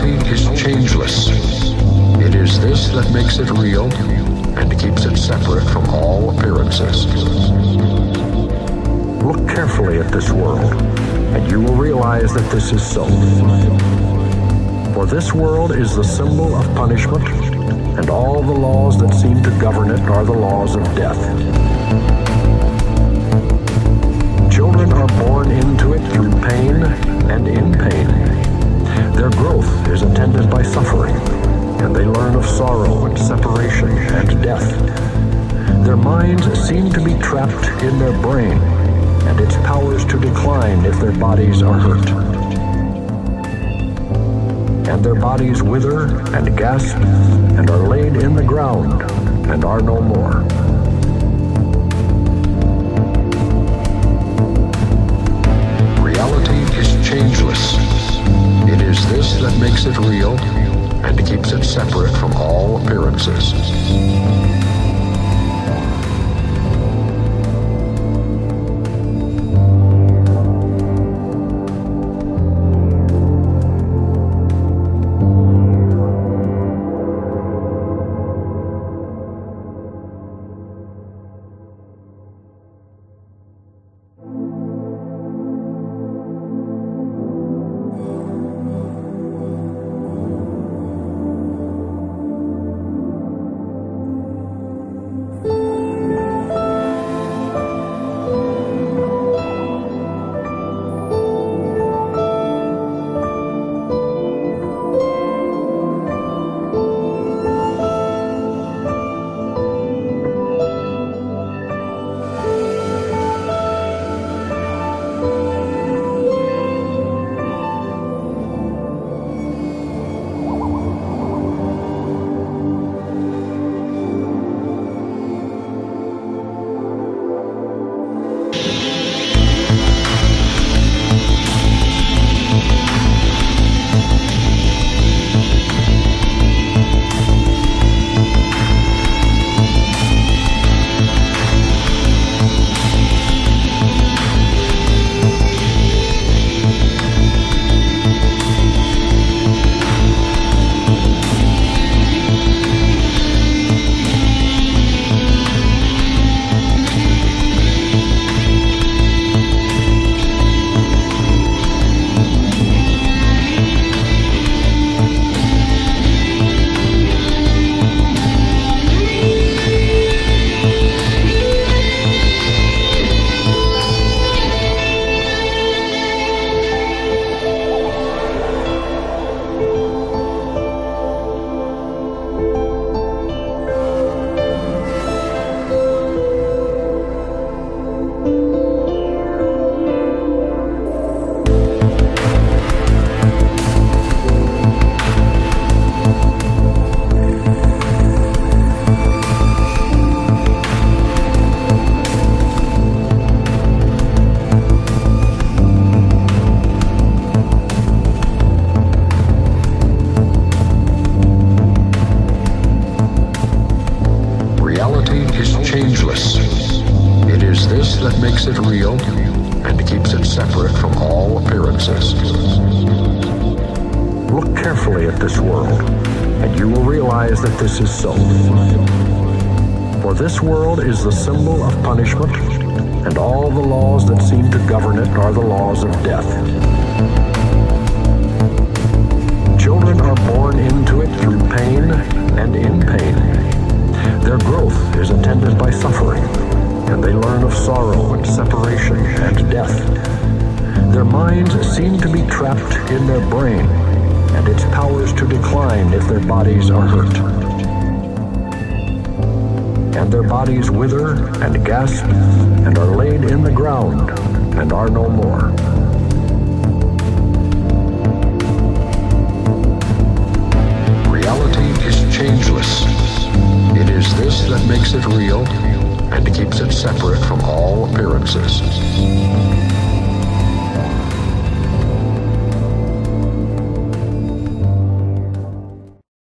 reality is changeless. It is this that makes it real and keeps it separate from all appearances. Look carefully at this world, and you will realize that this is so. For this world is the symbol of punishment, and all the laws that seem to govern it are the laws of death. Children are born in their brain, and its powers to decline if their bodies are hurt. And their bodies wither and gasp and are laid in the ground and are no more. Reality is changeless. It is this that makes it real and keeps it separate from all appearances. That makes it real and keeps it separate from all appearances. Look carefully at this world, and you will realize that this is so. For this world is the symbol of punishment, and all the laws that seem to govern it are the laws of death. Children are born into it through pain and in pain. Their growth is attended by suffering, of sorrow and separation and death. Their minds seem to be trapped in their brain, and its powers to decline if their bodies are hurt. And their bodies wither and gasp and are laid in the ground and are no more. Reality is changeless. It is this that makes it real and keeps it separate from all appearances.